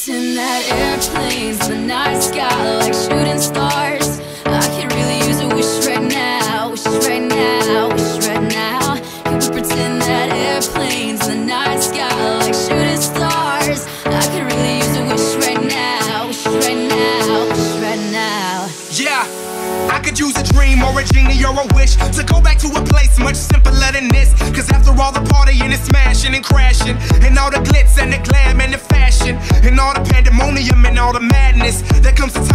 seats in that airplane to the night sky like shooting stars. I could really use a wish right now, wish right now, wish right now. Can we pretend that airplanes in the night sky like shooting stars? I could really use a wish right now, wish right now, wish right now. Yeah. I could use a dream or a genie or a wish to go back to a place much simpler than this. Cause after all the partying and smashing and crashing, and all the glitz and the glam and the fashion, and all the pandemonium and all the madness, that comes a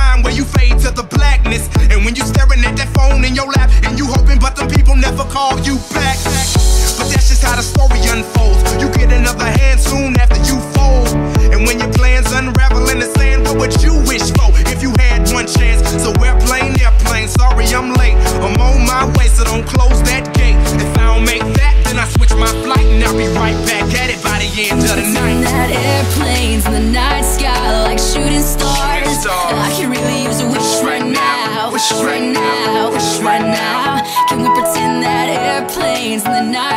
airplanes in the night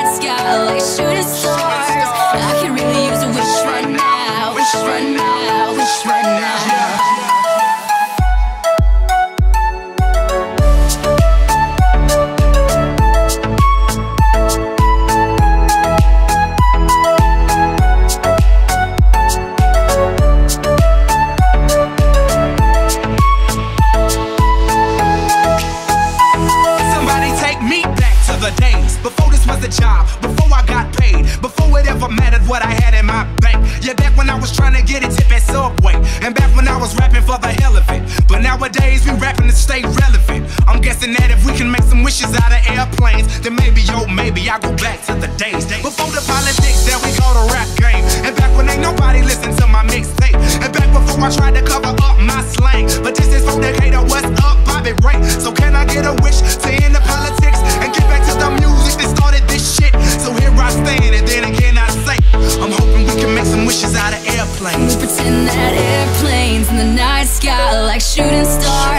I'm guessing that if we can make some wishes out of airplanes, then maybe, yo, maybe I go back to the days before the politics. There we go, the rap game, and back when ain't nobody listened to my mixtape, and back before I tried to cover up my slang. But this is for Decatur, what's up, Bobby Ray? So can I get a wish to end the politics and get back to the music that started this shit? So here I stand, and then again I say, I'm hoping we can make some wishes out of airplanes. We Pretend that airplanes in the night sky like shooting stars.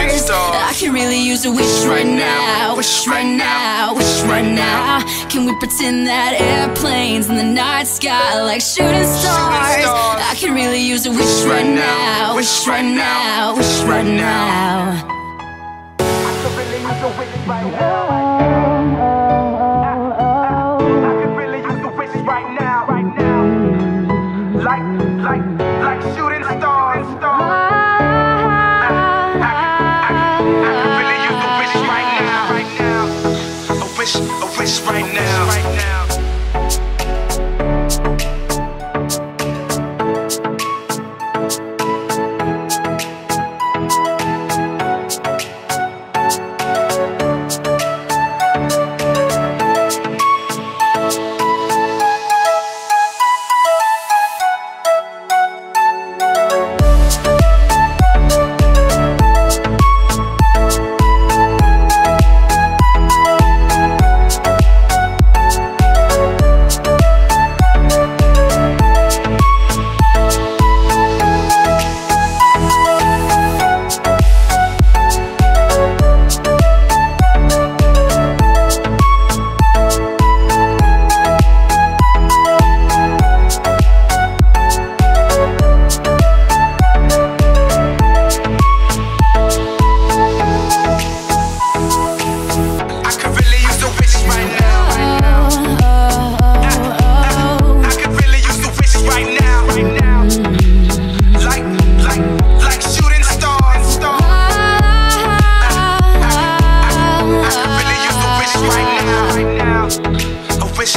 Can really use a wish right now, wish right now, wish right now. Can we pretend that airplanes in the night sky like shooting stars? I can really use a wish right now, wish right now, wish right now. I could right now.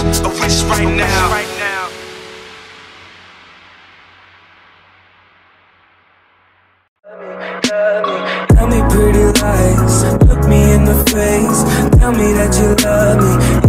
Wish, a wish right now, right now. Tell me pretty lies, look me in the face. Tell me that you love me,